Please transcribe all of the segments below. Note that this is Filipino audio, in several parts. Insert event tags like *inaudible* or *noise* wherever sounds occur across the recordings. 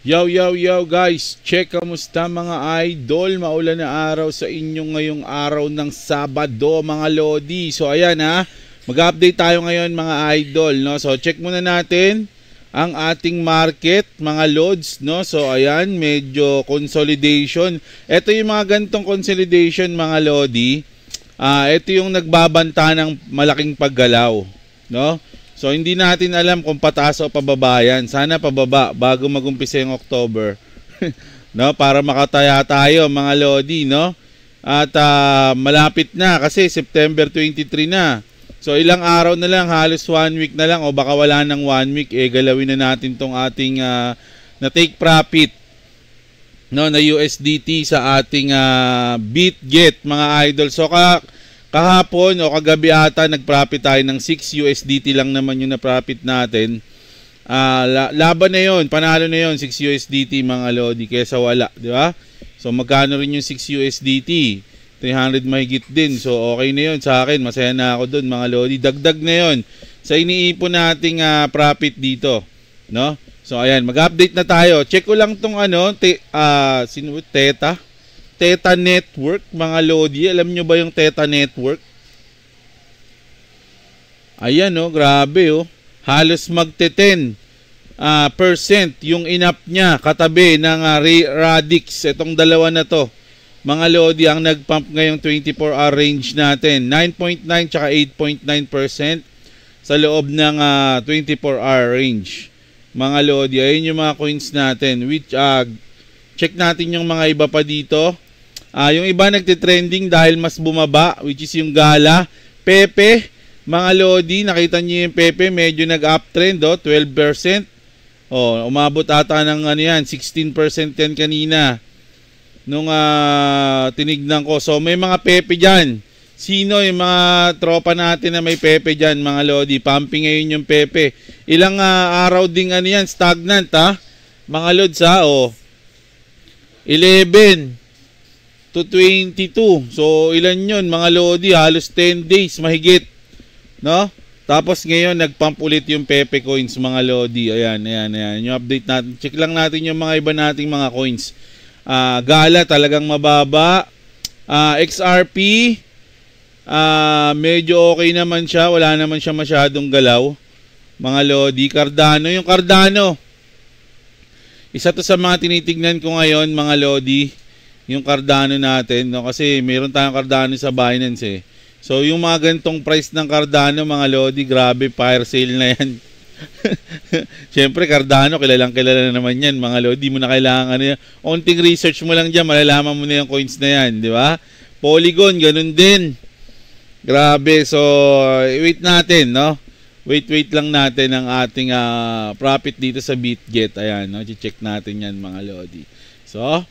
Yo, yo, yo guys! Check kamusta mga idol? Maulan na araw sa inyong ngayong araw ng Sabado mga Lodi. So ayan ha, mag-update tayo ngayon mga idol. No? So check muna natin ang ating market mga loads. No? So ayan, medyo consolidation. Ito yung mga gantong consolidation mga Lodi. Uh, ito yung nagbabanta ng malaking paggalaw. No? So hindi natin alam kung pataas o pababa yan. Sana pababa bago magumpisa yung October. *laughs* no, para makataya tayo mga lodi, no? At uh, malapit na kasi September 23 na. So ilang araw na lang, halos one week na lang o baka wala nang one week eh galawin na natin tong ating uh, na take profit no na USDT sa ating uh, BitGet mga idol. So ka Kahapon o kagabi ata nag-profit tayo ng 6 USDT lang naman yung na-profit natin. Uh, la- laban na yon, panalo na yon 6 USDT mga lodi kaysa wala, di ba? So magkano rin yung 6 USDT? 300 mahigit din. So okay na yon sa akin. Masaya na ako doon mga lodi. Dagdag na yon sa iniipon nating uh, profit dito, no? So ayan, mag-update na tayo. Check ko lang tong ano, te, uh, sino, Teta. Teta Network, mga Lodi. Alam nyo ba yung Teta Network? Ayan oh, grabe oh. Halos magte-10 uh, percent yung inap niya katabi ng uh, Radix. Itong dalawa na to. Mga Lodi ang nagpump ngayong 24-hour range natin. 9.9 tsaka 8.9% sa loob ng uh, 24-hour range. Mga Lodi, ayun yung mga coins natin. Which, uh, check natin yung mga iba pa dito. Uh, yung iba nagte-trending dahil mas bumaba, which is yung Gala. Pepe, mga Lodi, nakita niyo yung Pepe, medyo nag-uptrend, oh, 12%. Oh, umabot ata ng ano yan, 16% yan kanina. Nung uh, tinignan ko. So, may mga Pepe dyan. Sino yung mga tropa natin na may Pepe dyan, mga Lodi? Pumping ngayon yung Pepe. Ilang uh, araw ding ano yan, stagnant ha? Mga Lods ha, oh. 11, to 22. So, ilan yun? Mga Lodi, halos 10 days, mahigit. No? Tapos ngayon, nagpump ulit yung Pepe coins, mga Lodi. Ayan, ayan, ayan. Yung update natin. Check lang natin yung mga iba nating mga coins. Uh, Gala, talagang mababa. Uh, ah, XRP, uh, medyo okay naman siya. Wala naman siya masyadong galaw. Mga Lodi. Cardano, yung Cardano. Isa to sa mga tinitignan ko ngayon, mga Lodi yung Cardano natin, no? Kasi meron tayong Cardano sa Binance eh. So, yung mga ganitong price ng Cardano, mga Lodi, grabe, fire sale na yan. *laughs* Siyempre, Cardano, kilalang kilala na naman yan, mga Lodi. mo na kailangan, ano yan. Onting research mo lang dyan, malalaman mo na yung coins na yan, di ba? Polygon, ganun din. Grabe, so, wait natin, no? Wait, wait lang natin ang ating uh, profit dito sa BitGet. Ayan, no? check natin yan, mga Lodi. So,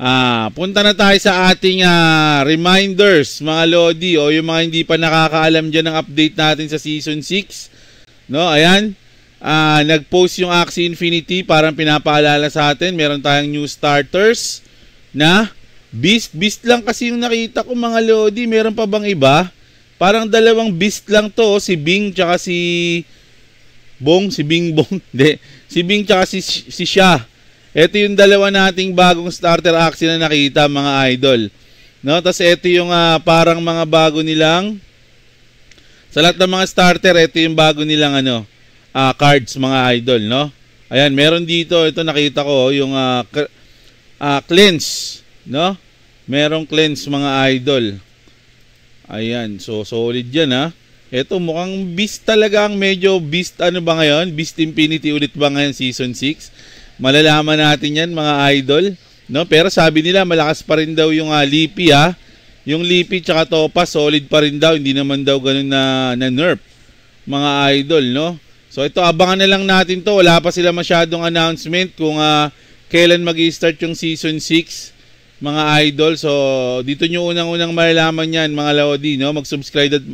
Ah, punta na tayo sa ating uh, reminders, mga Lodi, o yung mga hindi pa nakakaalam dyan ng update natin sa Season 6. No, ayan. Ah, nag-post yung Axie Infinity, parang pinapaalala sa atin. Meron tayong new starters na Beast. Beast lang kasi yung nakita ko, mga Lodi. Meron pa bang iba? Parang dalawang Beast lang to, si Bing tsaka si Bong, si Bing Bong. *laughs* Hindi, si Bing tsaka si, si Sha. Ito yung dalawa nating bagong starter action na nakita mga idol. No? Tapos ito yung uh, parang mga bago nilang sa lahat ng mga starter, ito yung bago nilang ano, uh, cards mga idol, no? Ayan, meron dito, ito nakita ko yung uh, uh, cleanse, no? Merong cleanse mga idol. Ayan, so solid 'yan ha. Ito mukhang beast talaga ang medyo beast ano ba ngayon? Beast Infinity ulit ba ngayon season 6? Malalaman natin yan mga idol. No? Pero sabi nila malakas pa rin daw yung uh, Lipi ha. Yung Lipi tsaka Topa solid pa rin daw. Hindi naman daw ganun na, na nerf mga idol. No? So ito abangan na lang natin to. Wala pa sila masyadong announcement kung uh, kailan mag start yung season 6 mga idol. So dito nyo unang-unang malalaman yan mga Lodi. No? Mag-subscribe at,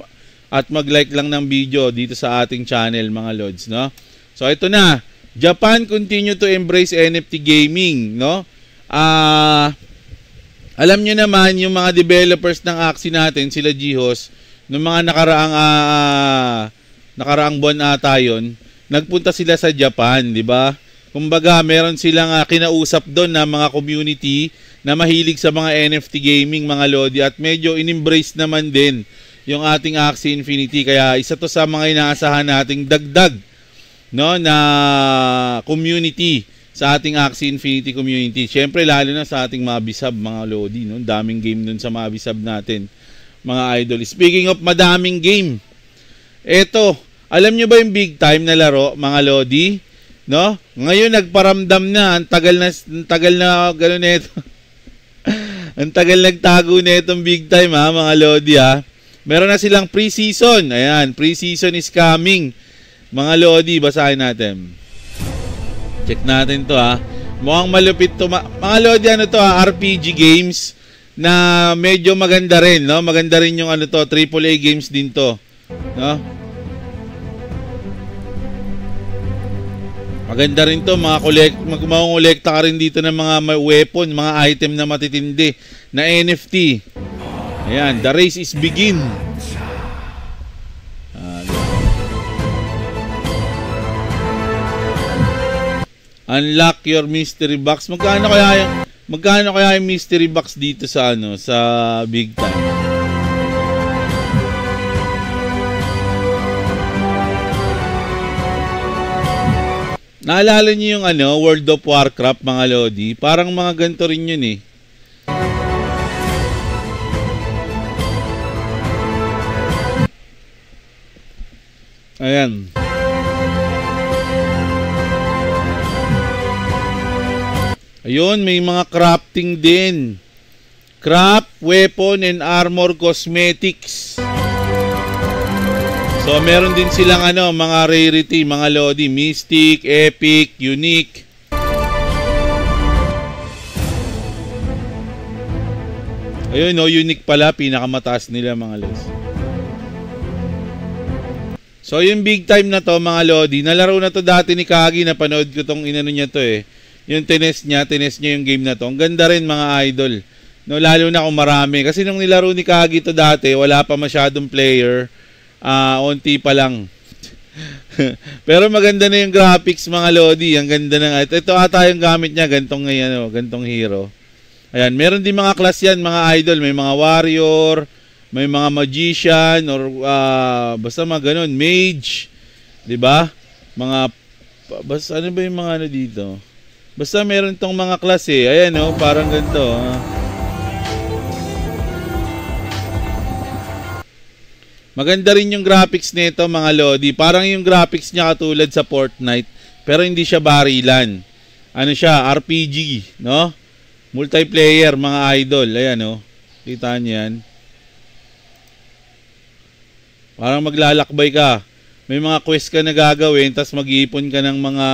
at mag-like lang ng video dito sa ating channel mga Lods. No? So ito na. Japan continue to embrace NFT gaming, no? Ah uh, alam niyo naman yung mga developers ng Axie natin, sila Jihos, ng mga nakaraang uh, nakaraang buwan ata 'yon, nagpunta sila sa Japan, 'di ba? Kumbaga, meron silang uh, kinausap doon na mga community na mahilig sa mga NFT gaming, mga Lodi, at medyo in-embrace naman din yung ating Axie Infinity. Kaya isa to sa mga inaasahan nating dagdag no, na community sa ating Axie Infinity community. Siyempre, lalo na sa ating Mabisab, mga Lodi. No? Daming game dun sa Mabisab natin, mga idol. Speaking of madaming game, eto, alam nyo ba yung big time na laro, mga Lodi? No? Ngayon nagparamdam na, ang tagal na ang tagal na ganoon nito. *laughs* ang tagal nagtago na itong big time ha, mga Lodi ha. Meron na silang pre-season. Ayan, pre-season is coming. Mga Lodi, basahin natin. Check natin to ha. Mukhang malupit to. mga Lodi, ano to ha, RPG games na medyo maganda rin, no? Maganda rin yung ano to, AAA games din to. No? Maganda rin to, mga collect, magmangolekta ka rin dito ng mga weapon, mga item na matitindi na NFT. Ayan, the race is begin. Unlock your mystery box. Magkano kaya magkano kaya yung mystery box dito sa ano sa Big Time? Naalala niyo yung ano, World of Warcraft mga Lodi? Parang mga ganito rin yun eh. Ayan. Ayun, may mga crafting din. Craft, weapon, and armor cosmetics. So meron din silang ano, mga rarity, mga lodi, mystic, epic, unique. Ayun, no, unique pala, pinakamataas nila mga lods. So yung big time na to mga lodi, nalaro na to dati ni Kagi, napanood ko tong inano niya to eh. Yung tennis niya, tennis niya yung game na to. Ang ganda rin mga idol. No, lalo na kung marami. Kasi nung nilaro ni Kagi to dati, wala pa masyadong player uh, onti pa lang. *laughs* Pero maganda na yung graphics mga Lodi. Ang ganda ng ito. Ito ata yung gamit niya gantong ngayon, oh, gantong hero. Ayan, meron din mga class yan, mga idol, may mga warrior, may mga magician or uh, basta mga ganun, mage, 'di ba? Mga basta ano ba yung mga ano dito? Basta meron tong mga klase. Ayan oh, parang ganito. Uh. Maganda rin yung graphics nito mga Lodi. Parang yung graphics niya katulad sa Fortnite. Pero hindi siya barilan. Ano siya? RPG. No? Multiplayer mga idol. Ayan o. Oh. Kita niyo yan. Parang maglalakbay ka. May mga quest ka na gagawin. Tapos mag-iipon ka ng mga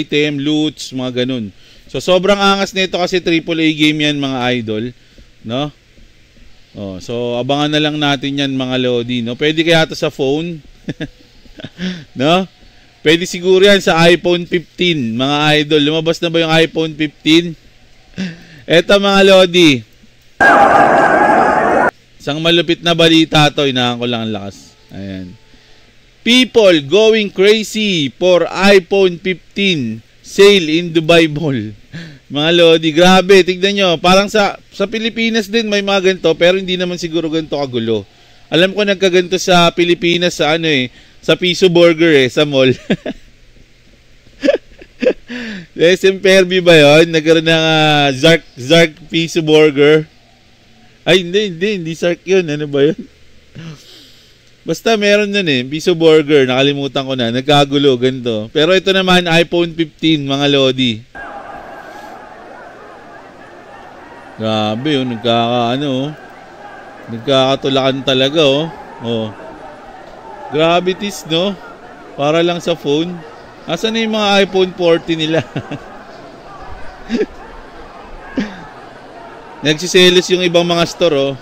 item, loots, mga ganun. So sobrang angas nito kasi AAA game yan mga idol. No? Oh, so abangan na lang natin 'yan mga Lodi, no? Pwede kaya 'to sa phone? *laughs* no? Pwede siguro 'yan sa iPhone 15, mga idol. Lumabas na ba yung iPhone 15? *laughs* Eto mga Lodi. Isang malupit na balita to, inahan ko lang ang lakas. Ayan. People going crazy for iPhone 15 sale in Dubai Mall. *laughs* Mga Lodi, grabe, tignan nyo. Parang sa, sa Pilipinas din may mga ganito, pero hindi naman siguro ganito kagulo. Alam ko nagkaganto sa Pilipinas sa ano eh, sa Piso Burger eh, sa mall. *laughs* SM Fairview ba yun? Nagkaroon ng uh, Zark, Zark Piso Burger. Ay, hindi, hindi, hindi Zark yun. Ano ba yun? *laughs* Basta meron nun eh, Piso Burger, nakalimutan ko na, nagkagulo, ganito. Pero ito naman, iPhone 15, mga Lodi. Grabe, oh, nagkaka, ano, oh. Nagkakatulakan talaga, oh. Oh. Gravities, no? Para lang sa phone. Asan na yung mga iPhone 40 nila? *laughs* Nagsiselos yung ibang mga store, oh.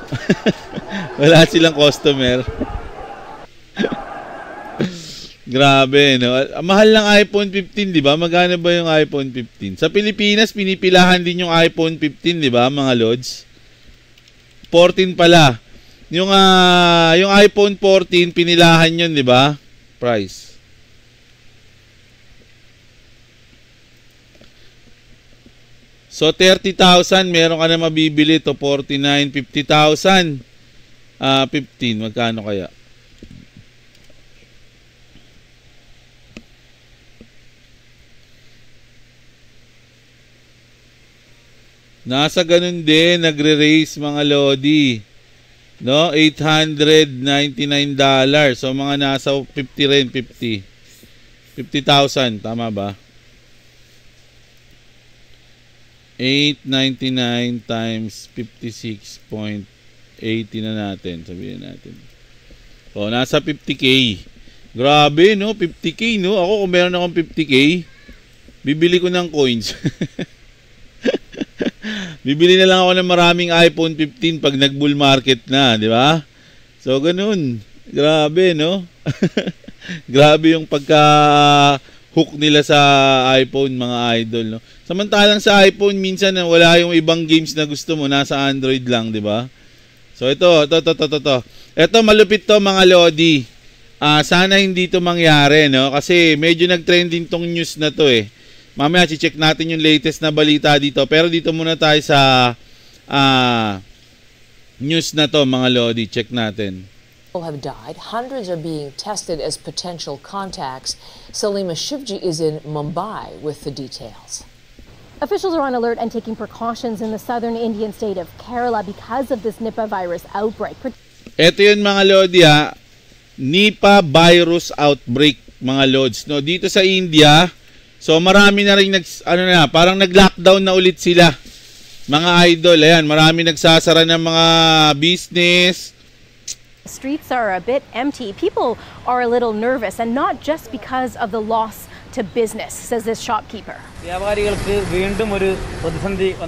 *laughs* Wala silang customer. Grabe, no? Mahal ng iPhone 15, di ba? Magkano ba yung iPhone 15? Sa Pilipinas, pinipilahan din yung iPhone 15, di ba, mga lods? 14 pala. Yung, uh, yung iPhone 14, pinilahan yun, di ba? Price. So 30,000 meron ka na mabibili to 49, 50,000. Ah, 15 magkano kaya? Nasa ganun din, nagre-raise mga Lodi. No, 899 dollars. So mga nasa 50 rin, 50. 50,000, tama ba? 899 times 56.80 na natin, sabihin natin. O, nasa 50k. Grabe, no? 50k, no? Ako, kung meron akong 50k, bibili ko ng coins. *laughs* Bibili na lang ako ng maraming iPhone 15 pag nag-bull market na, di ba? So, ganun. Grabe, no? *laughs* Grabe yung pagka hook nila sa iPhone, mga idol, no? Samantalang sa iPhone, minsan wala yung ibang games na gusto mo, nasa Android lang, di ba? So, ito, ito, ito, ito, ito. Ito, malupit to, mga Lodi. Uh, sana hindi to mangyari, no? Kasi medyo nag-trending tong news na to, eh. Mamaya check natin yung latest na balita dito. Pero dito muna tayo sa uh, news na to mga Lodi. Check natin. have died. Hundreds are being tested as potential contacts. Salima Shivji is in Mumbai with the details. Officials are on alert and taking precautions in the southern Indian state of Kerala because of this Nipah virus outbreak. Ito yun mga Lodi ha. Nipah virus outbreak mga Lods. No, dito sa India, So marami na rin nag ano na, parang nag-lockdown na ulit sila. Mga idol, ayan, marami nagsasara ng mga business. Streets are a bit empty. People are a little nervous and not just because of the loss to business, says this shopkeeper.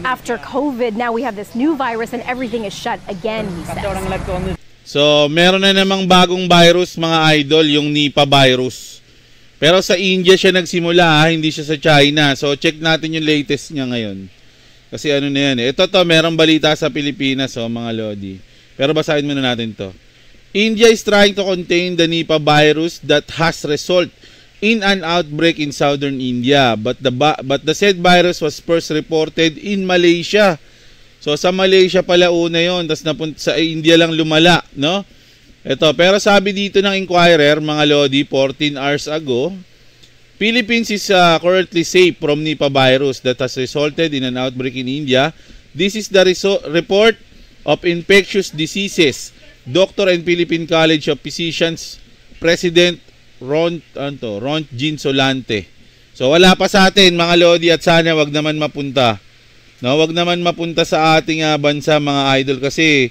After COVID, now we have this new virus and everything is shut again, he says. So, meron na namang bagong virus mga idol, yung Nipah virus. Pero sa India siya nagsimula, ha? hindi siya sa China. So check natin yung latest niya ngayon. Kasi ano na yan eh. Ito to, merong balita sa Pilipinas, oh, mga Lodi. Pero basahin muna natin to. India is trying to contain the Nipah virus that has result in an outbreak in southern India. But the, but the said virus was first reported in Malaysia. So sa Malaysia pala una yon, tapos napunta sa India lang lumala, no? Ito, pero sabi dito ng Inquirer, mga Lodi, 14 hours ago, Philippines is uh, currently safe from Nipah virus that has resulted in an outbreak in India. This is the report of infectious diseases. Doctor and Philippine College of Physicians President Ron, ano Ron Jean Solante. So wala pa sa atin mga Lodi at sana wag naman mapunta. No, wag naman mapunta sa ating uh, bansa mga idol kasi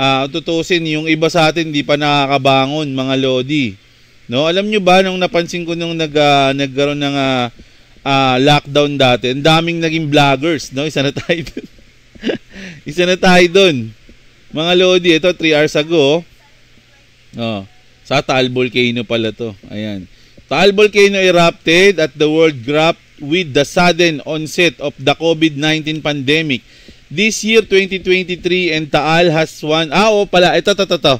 uh, tutusin yung iba sa atin di pa nakakabangon mga lodi. No, alam nyo ba nung napansin ko nung nag uh, nagkaroon ng uh, uh, lockdown dati, ang daming naging vloggers, no? Isa na tayo dun. *laughs* Isa na tayo dun. Mga lodi, ito 3 hours ago. Oh, sa Taal Volcano pala to. Ayan. Taal Volcano erupted at the world grapped with the sudden onset of the COVID-19 pandemic This year, 2023, and Taal has one... Ah, oh, pala. Ito, ito, ito, ito.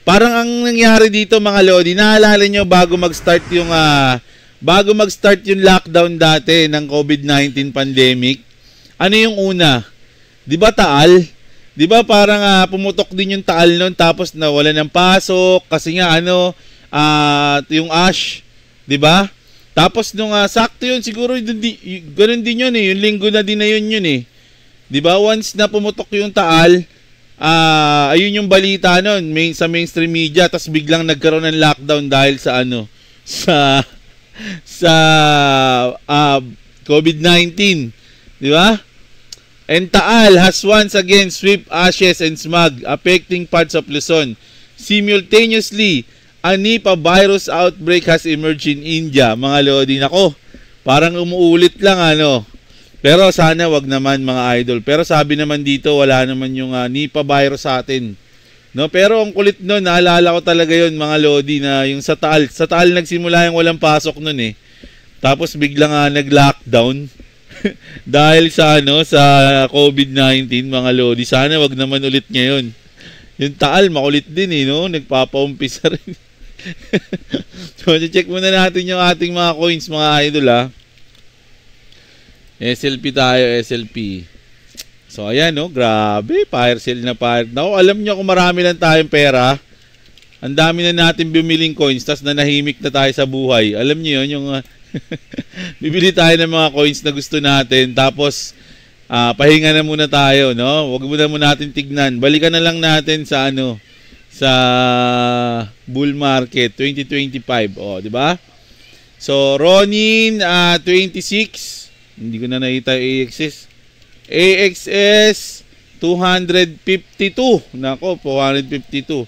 Parang ang nangyari dito, mga Lodi, naalala nyo bago mag-start yung... Uh, bago mag-start yung lockdown dati ng COVID-19 pandemic, ano yung una? 'Di ba Taal? 'Di ba parang uh, pumutok din yung Taal noon tapos nawala ng pasok kasi nga ano uh, yung ash, 'di ba? Tapos nung uh, sakto yun siguro yun, di, ganun din yun eh, yung linggo na din na yun yun eh. 'Di ba? Once na pumutok yung Taal, uh, ayun yung balita noon main, sa mainstream media tapos biglang nagkaroon ng lockdown dahil sa ano *laughs* sa sa uh, COVID-19, 'di ba? And Taal has once again swept ashes and smog affecting parts of Luzon. Simultaneously, a Nipah virus outbreak has emerged in India. Mga lodi nako, parang umuulit lang ano. Pero sana wag naman mga idol. Pero sabi naman dito wala naman yung uh, Nipah virus sa atin. No, pero ang kulit noon, naalala ko talaga 'yon mga lodi na yung sa Taal, sa Taal nagsimula yung walang pasok noon eh. Tapos biglang uh, nag-lockdown *laughs* dahil sa ano sa COVID-19 mga lodi. Sana wag naman ulit ngayon. Yung Taal makulit din eh no, nagpapaumpisa rin. *laughs* so check muna natin yung ating mga coins mga idol ah. SLP tayo, SLP. So, ayan, no? Grabe. Fire sale na fire. Naku, alam nyo kung marami lang tayong pera, ang dami na natin bumiling coins, tas na nahimik na tayo sa buhay. Alam nyo yun, yung... *laughs* Bibili tayo ng mga coins na gusto natin, tapos uh, pahinga na muna tayo, no? Huwag muna muna natin tignan. Balikan na lang natin sa ano, sa bull market 2025, oh, di ba? So, Ronin uh, 26, hindi ko na nakita AXS. AXS 252. Nako, 452.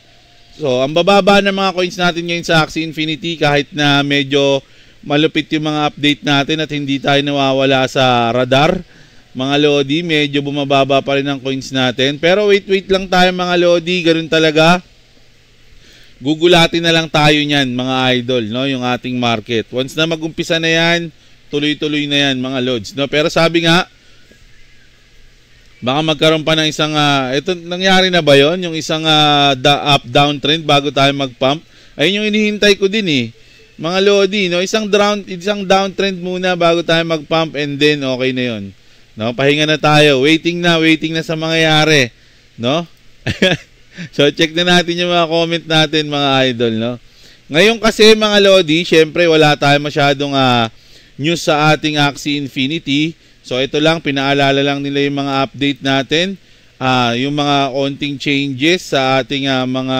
So, ang bababa ng mga coins natin ngayon sa Axie Infinity kahit na medyo malupit yung mga update natin at hindi tayo nawawala sa radar. Mga Lodi, medyo bumababa pa rin ang coins natin. Pero wait, wait lang tayo mga Lodi. Ganun talaga. Gugulatin na lang tayo niyan mga idol, no? Yung ating market. Once na magumpisa na yan, tuloy-tuloy na yan mga Lods. No? Pero sabi nga, Baka magkaroon pa ng isang uh, ito nangyari na ba 'yon, yung isang uh, da, up down trend bago tayo mag-pump? Ayun yung inihintay ko din eh. Mga lodi, no, isang down isang downtrend muna bago tayo mag-pump and then okay na 'yon. No, pahinga na tayo. Waiting na, waiting na sa mangyayari, no? *laughs* so check na natin yung mga comment natin mga idol, no? Ngayon kasi mga lodi, syempre wala tayong masyadong uh, news sa ating Axie Infinity. So ito lang, pinaalala lang nila yung mga update natin. Uh, yung mga konting changes sa ating uh, mga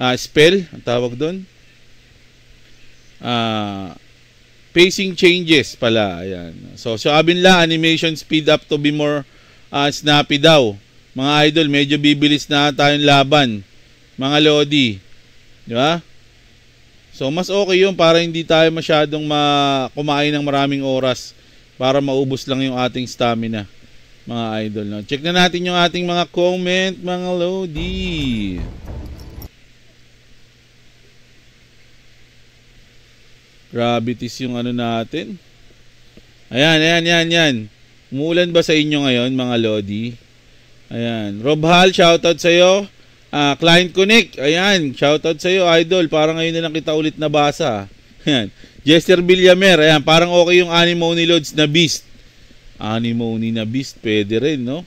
uh, spell, ang tawag doon. Uh, pacing changes pala. Ayan. So, sabi nila, animation speed up to be more uh, snappy daw. Mga idol, medyo bibilis na tayong laban. Mga Lodi. Di ba? So, mas okay yun para hindi tayo masyadong ma kumain ng maraming oras para maubos lang yung ating stamina mga idol. No? Check na natin yung ating mga comment mga Lodi. Gravities yung ano natin. Ayan, ayan, ayan, ayan. Umuulan ba sa inyo ngayon mga Lodi? Ayan. Rob Hall, shoutout sa iyo. Uh, Client Connect, ayan, shoutout sa iyo, idol. Parang ngayon na lang kita ulit nabasa. Ayan. Jester Villamer, ayan, parang okay yung Anemone Loads na Beast. Anemone na Beast, pwede rin, no?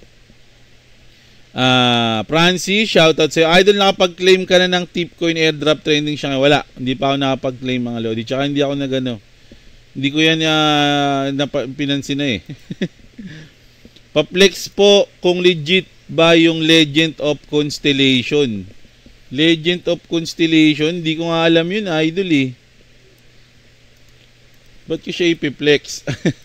Ah, uh, Francis, shoutout sa iyo. Idol, nakapag-claim ka na ng Tipcoin airdrop trending siya. Wala, hindi pa ako nakapag-claim mga lodi. Tsaka hindi ako nagano. Hindi ko yan uh, pinansin na eh. *laughs* Paplex po kung legit ba yung Legend of Constellation. Legend of Constellation, hindi ko nga alam yun, idol eh. Ba't ko siya ipiplex? *laughs*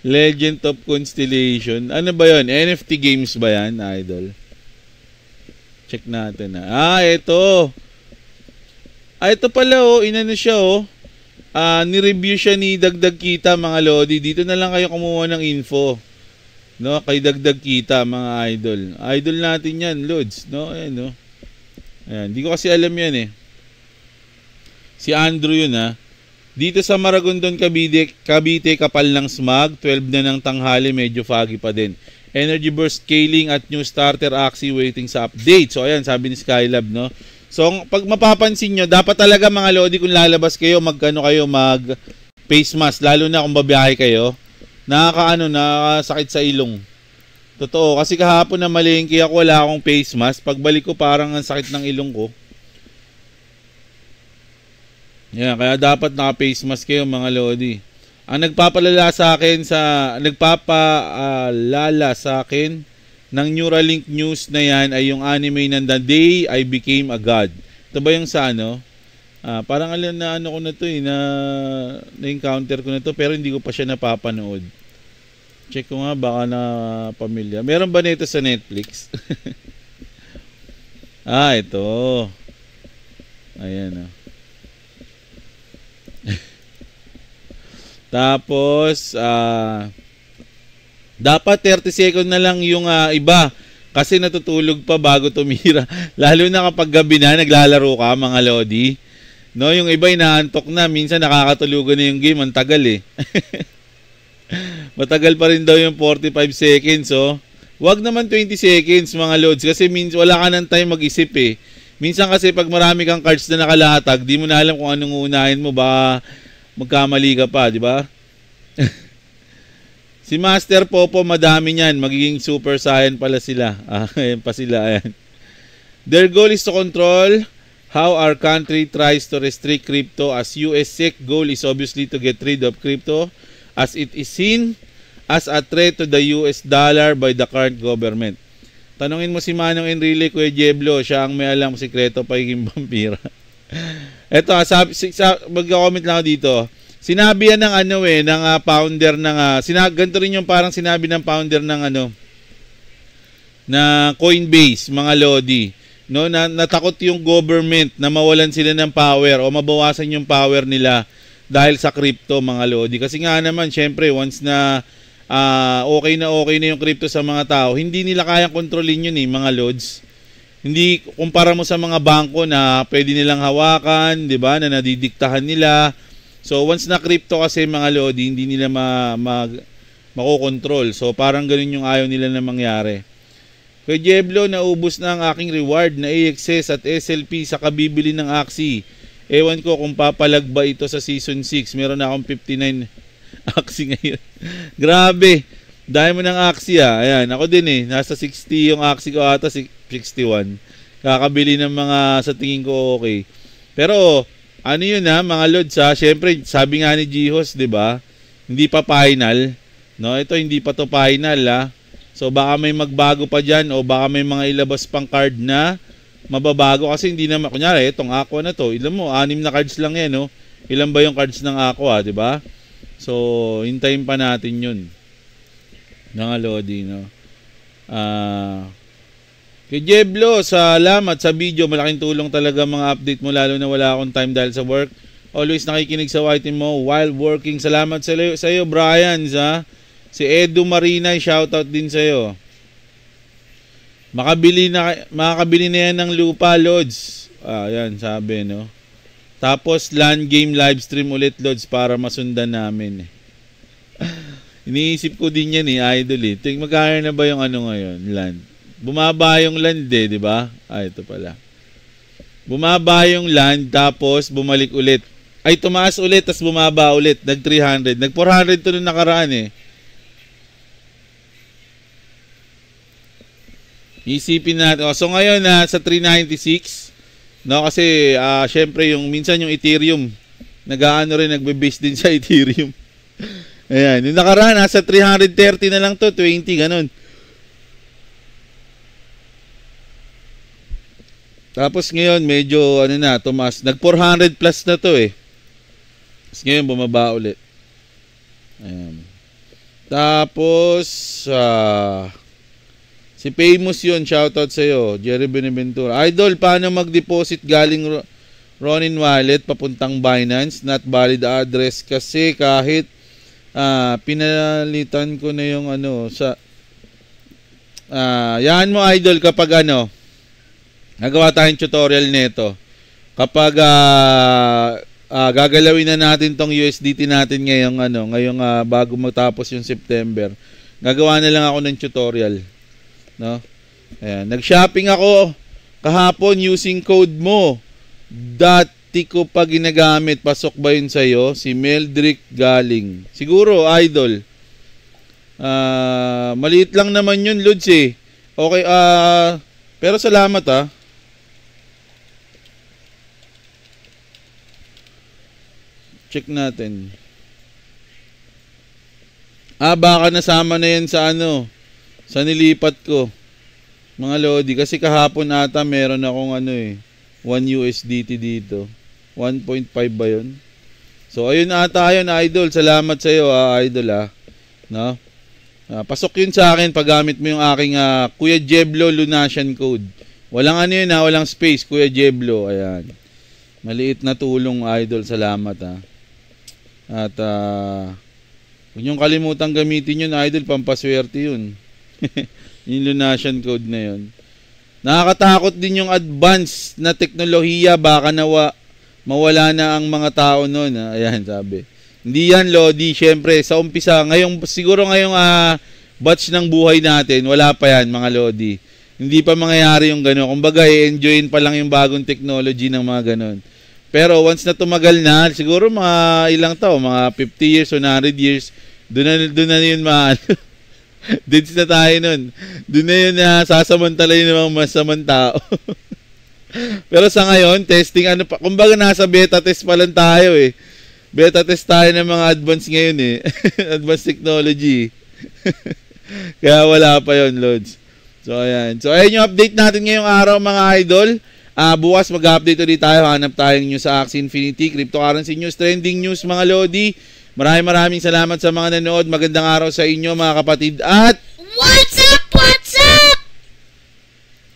Legend of Constellation. Ano ba yon? NFT games ba yan, idol? Check natin na. Ah, ito. Ah, ito pala oh. Inano siya oh. Ah, ni-review siya ni Dagdag Kita mga Lodi. Dito na lang kayo kumuha ng info. No, kay Dagdag Kita mga idol. Idol natin 'yan, Lods, no? Ayan, no. Ayan, di ko kasi alam 'yan eh. Si Andrew yun ha. Dito sa Maragondon, Cavite, Cavite kapal ng smog, 12 na ng tanghali, medyo foggy pa din. Energy burst scaling at new starter axi waiting sa update. So ayan, sabi ni Skylab, no? So pag mapapansin nyo, dapat talaga mga lodi kung lalabas kayo, magkano kayo, mag face mask, lalo na kung babiyahe kayo. Nakakaano, nakakasakit sa ilong. Totoo, kasi kahapon na malingki ako, wala akong face mask. Pagbalik ko, parang ang sakit ng ilong ko. Yeah, kaya dapat naka-face mask kayo mga lodi. Ang nagpapalala sa akin sa nagpapalala sa akin ng Neuralink news na yan ay yung anime ng The Day I Became a God. Ito ba yung sa ano? Ah, parang alam na ano ko na to eh, na na-encounter ko na to pero hindi ko pa siya napapanood. Check ko nga baka na pamilya. Meron ba nito sa Netflix? *laughs* ah, ito. Ayan ah. *laughs* Tapos, uh, dapat 30 second na lang yung uh, iba kasi natutulog pa bago tumira. *laughs* Lalo na kapag gabi na, naglalaro ka mga lodi. No, yung iba inaantok na, minsan nakakatulugan na yung game, ang tagal eh. Matagal pa rin daw yung 45 seconds, oh. Wag naman 20 seconds mga loads kasi means wala ka nang time mag-isip eh. Minsan kasi pag marami kang cards na nakalatag, di mo na alam kung anong uunahin mo ba magkamali ka pa, di ba? *laughs* si Master Popo, madami niyan. Magiging super saiyan pala sila. *laughs* Ah, ayan pa sila. Ayan. Their goal is to control how our country tries to restrict crypto as US SEC goal is obviously to get rid of crypto as it is seen as a threat to the US dollar by the current government. Tanungin mo si Manong Enrile Kuya Jeblo, siya ang may alam sikreto pagiging *laughs* vampira. Ito, sabi, sa, mag-comment lang ako dito. Sinabi yan ng ano eh, ng uh, founder ng, uh, sina, ganito rin yung parang sinabi ng founder ng ano, na Coinbase, mga Lodi. No, na, natakot yung government na mawalan sila ng power o mabawasan yung power nila dahil sa crypto, mga Lodi. Kasi nga naman, syempre, once na uh, okay na okay na yung crypto sa mga tao, hindi nila kayang kontrolin yun eh, mga Lods. Hindi kumpara mo sa mga bangko na pwede nilang hawakan, 'di ba? Na nadidiktahan nila So once na crypto kasi mga lodi, hindi nila ma, mag makokontrol. So parang ganun yung ayaw nila na mangyari. Kay Jeblo, naubos na ang aking reward na AXS at SLP sa kabibili ng Axie. Ewan ko kung papalag ba ito sa season 6. Meron na akong 59 *laughs* Axie ngayon. Grabe. Dahil mo ng Axie ah. Ayan, ako din eh. Nasa 60 yung Axie ko ata, 61. Kakabili ng mga sa tingin ko okay. Pero ano yun ha, mga lods ha, syempre, sabi nga ni Jihos, di ba? Hindi pa final. No, ito hindi pa to final ha. So baka may magbago pa diyan o baka may mga ilabas pang card na mababago kasi hindi naman kunyari itong Aqua na to, ilan mo, anim na cards lang 'yan, no. Ilan ba yung cards ng Aqua, di ba? So, hintayin pa natin 'yun. Mga Lodi, no. Ah, uh, Jeblo, salamat sa video. Malaking tulong talaga mga update mo lalo na wala akong time dahil sa work. Always nakikinig sa white mo while working. Salamat sa, sa iyo, Brian. Sa, si Edu Marina, shoutout din sa iyo. Makabili na, makakabili na yan ng lupa, Lods. Ah, yan, sabi, no? Tapos, land game live stream ulit, Lods, para masundan namin. *laughs* Iniisip ko din yan, eh, idol, eh. Ting, magkano na ba yung ano ngayon, land? bumaba yung land eh, di ba? Ah, ito pala. Bumaba yung land tapos bumalik ulit. Ay, tumaas ulit tapos bumaba ulit. Nag 300. Nag 400 to nung nakaraan eh. Isipin natin. Oh, so ngayon na uh, sa 396, no kasi uh, syempre yung minsan yung Ethereum nag-aano rin nagbe-base din sa *laughs* Ethereum. Ayan, yung nakaraan nasa 330 na lang to, 20 ganun. Tapos ngayon medyo ano na, tumas. Nag 400 plus na to eh. Tapos ngayon bumaba ulit. Ayan. Tapos uh, si Famous yun, shoutout sa iyo, Jerry Benaventura. Idol, paano mag-deposit galing Ronin wallet papuntang Binance? Not valid address kasi kahit uh, pinalitan ko na yung ano sa uh, yan mo idol kapag ano Nagawa tayong tutorial nito. Kapag uh, uh, gagalawin na natin tong USDT natin ngayong ano, ngayong uh, bago matapos yung September. Gagawa na lang ako ng tutorial. No? Ayan, nag-shopping ako kahapon using code mo. Dati ko pa ginagamit. Pasok ba yun sa'yo? Si Meldrick Galing. Siguro, idol. Uh, maliit lang naman yun, Lods eh. Okay, uh, pero salamat ah. Check natin. Ah, baka nasama na yan sa ano, sa nilipat ko. Mga Lodi, kasi kahapon ata meron akong ano eh, 1 USDT dito. 1.5 ba yun? So, ayun ata yun, Idol. Salamat sa iyo, ah, Idol, ah. No? Ah, pasok yun sa akin pag gamit mo yung aking uh, Kuya Jeblo Lunasian code. Walang ano yun ha, walang space, Kuya Jeblo. Ayan. Maliit na tulong, Idol. Salamat ha. At uh, huwag niyong kalimutan gamitin yun, idol, pampaswerte yun. *laughs* yung lunation code na yun. Nakakatakot din yung advanced na teknolohiya, baka nawa, mawala na ang mga tao noon. Ah. Ayan, sabi. Hindi yan, Lodi. Siyempre, sa umpisa, ngayong, siguro ngayong uh, batch ng buhay natin, wala pa yan, mga Lodi. Hindi pa mangyayari yung gano'n. Kumbaga, i-enjoyin pa lang yung bagong technology ng mga gano'n. Pero once na tumagal na, siguro mga ilang tao, mga 50 years o 100 years, Doon na, doon na yun mahal. *laughs* *laughs* Deeds na tayo nun. Doon na yun na sasamantala yun ng mga masamang tao. *laughs* Pero sa ngayon, testing ano pa. Kumbaga nasa beta test pa lang tayo eh. Beta test tayo ng mga advanced ngayon eh. *laughs* advanced technology. Kaya wala pa yon Lods. So ayan. So ayan yung update natin ngayong araw mga idol. Uh, bukas mag-update ulit tayo. Hanap tayong news sa Axie Infinity, cryptocurrency news, trending news mga Lodi. Maraming maraming salamat sa mga nanood. Magandang araw sa inyo mga kapatid at... What?